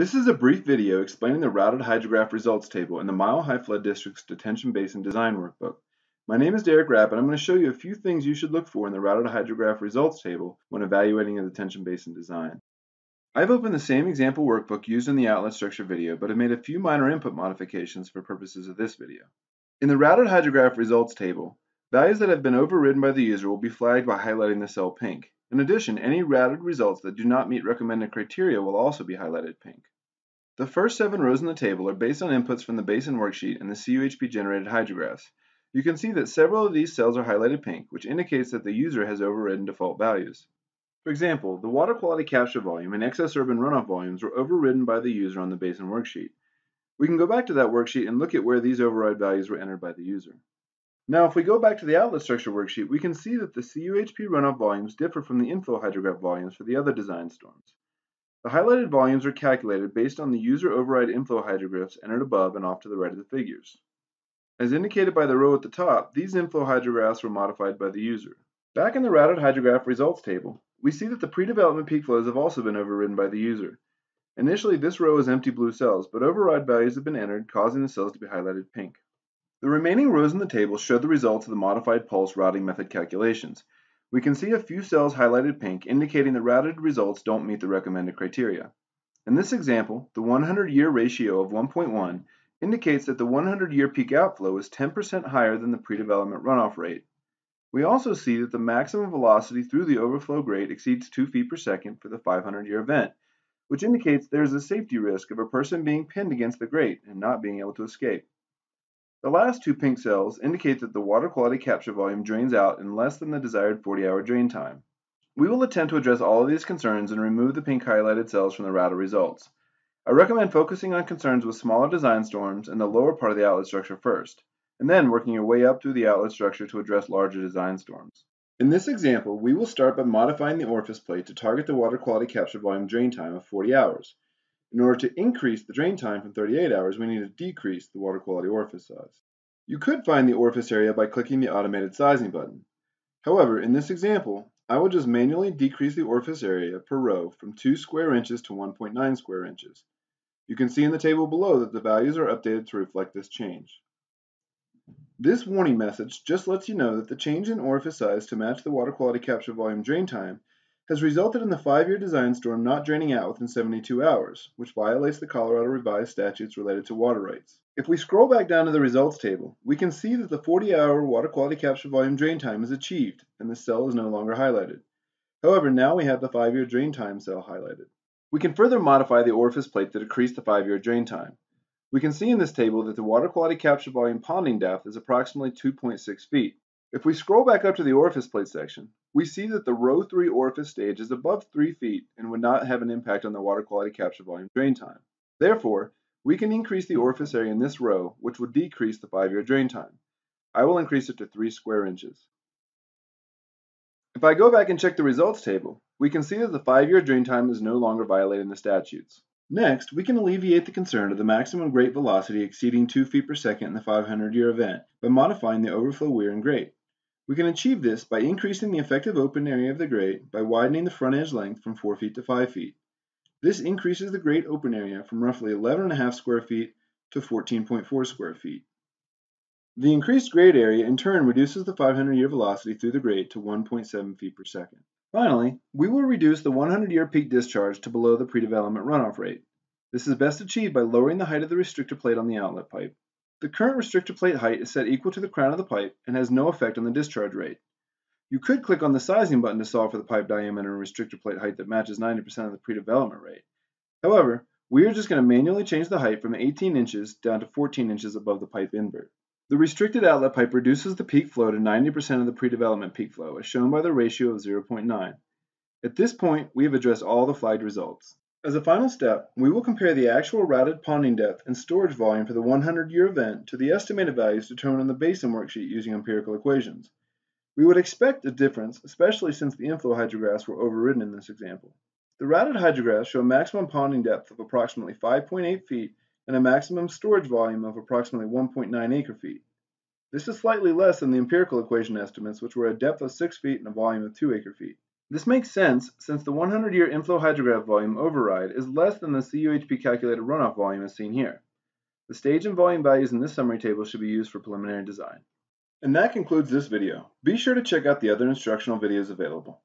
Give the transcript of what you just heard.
This is a brief video explaining the routed hydrograph results table in the Mile High Flood District's Detention Basin Design Workbook. My name is Derek Rapp and I'm going to show you a few things you should look for in the routed hydrograph results table when evaluating a detention basin design. I've opened the same example workbook used in the outlet structure video, but have made a few minor input modifications for purposes of this video. In the routed hydrograph results table, values that have been overridden by the user will be flagged by highlighting the cell pink. In addition, any routed results that do not meet recommended criteria will also be highlighted pink. The first seven rows in the table are based on inputs from the basin worksheet and the CUHP generated hydrographs. You can see that several of these cells are highlighted pink, which indicates that the user has overridden default values. For example, the water quality capture volume and excess urban runoff volumes were overridden by the user on the basin worksheet. We can go back to that worksheet and look at where these override values were entered by the user. Now, if we go back to the outlet structure worksheet, we can see that the CUHP runoff volumes differ from the inflow hydrograph volumes for the other design storms. The highlighted volumes are calculated based on the user override inflow hydrographs entered above and off to the right of the figures. As indicated by the row at the top, these inflow hydrographs were modified by the user. Back in the routed hydrograph results table, we see that the pre-development peak flows have also been overridden by the user. Initially, this row is empty blue cells, but override values have been entered, causing the cells to be highlighted pink. The remaining rows in the table show the results of the modified pulse routing method calculations. We can see a few cells highlighted pink indicating the routed results don't meet the recommended criteria. In this example, the 100-year ratio of 1.1 indicates that the 100-year peak outflow is 10% higher than the pre-development runoff rate. We also see that the maximum velocity through the overflow grate exceeds 2 feet per second for the 500-year event, which indicates there is a safety risk of a person being pinned against the grate and not being able to escape. The last two pink cells indicate that the water quality capture volume drains out in less than the desired 40-hour drain time. We will attempt to address all of these concerns and remove the pink highlighted cells from the router results. I recommend focusing on concerns with smaller design storms in the lower part of the outlet structure first, and then working your way up through the outlet structure to address larger design storms. In this example, we will start by modifying the orifice plate to target the water quality capture volume drain time of 40 hours. In order to increase the drain time from 38 hours, we need to decrease the water quality orifice size. You could find the orifice area by clicking the automated sizing button. However, in this example, I will just manually decrease the orifice area per row from 2 square inches to 1.9 square inches. You can see in the table below that the values are updated to reflect this change. This warning message just lets you know that the change in orifice size to match the water quality capture volume drain time has resulted in the five-year design storm not draining out within 72 hours, which violates the Colorado revised statutes related to water rights. If we scroll back down to the results table, we can see that the 40-hour water quality capture volume drain time is achieved, and the cell is no longer highlighted. However, now we have the five-year drain time cell highlighted. We can further modify the orifice plate to decrease the five-year drain time. We can see in this table that the water quality capture volume ponding depth is approximately 2.6 feet. If we scroll back up to the orifice plate section, we see that the row 3 orifice stage is above 3 feet and would not have an impact on the water quality capture volume drain time. Therefore, we can increase the orifice area in this row, which would decrease the 5-year drain time. I will increase it to 3 square inches. If I go back and check the results table, we can see that the 5-year drain time is no longer violating the statutes. Next, we can alleviate the concern of the maximum grate velocity exceeding 2 feet per second in the 500-year event by modifying the overflow weir and grate. We can achieve this by increasing the effective open area of the grate by widening the front edge length from 4 feet to 5 feet. This increases the grate open area from roughly 11.5 square feet to 14.4 square feet. The increased grate area in turn reduces the 500-year velocity through the grate to 1.7 feet per second. Finally, we will reduce the 100-year peak discharge to below the pre-development runoff rate. This is best achieved by lowering the height of the restrictor plate on the outlet pipe. The current restrictor plate height is set equal to the crown of the pipe and has no effect on the discharge rate. You could click on the sizing button to solve for the pipe diameter and restrictor plate height that matches 90% of the pre-development rate. However, we are just going to manually change the height from 18 inches down to 14 inches above the pipe invert. The restricted outlet pipe reduces the peak flow to 90% of the pre-development peak flow, as shown by the ratio of 0.9. At this point, we have addressed all the flagged results. As a final step, we will compare the actual routed ponding depth and storage volume for the 100-year event to the estimated values determined on the basin worksheet using empirical equations. We would expect a difference, especially since the inflow hydrographs were overridden in this example. The routed hydrographs show a maximum ponding depth of approximately 5.8 feet and a maximum storage volume of approximately 1.9 acre feet. This is slightly less than the empirical equation estimates, which were a depth of 6 feet and a volume of 2 acre feet. This makes sense since the 100-year inflow hydrograph volume override is less than the CUHP calculated runoff volume as seen here. The stage and volume values in this summary table should be used for preliminary design. And that concludes this video. Be sure to check out the other instructional videos available.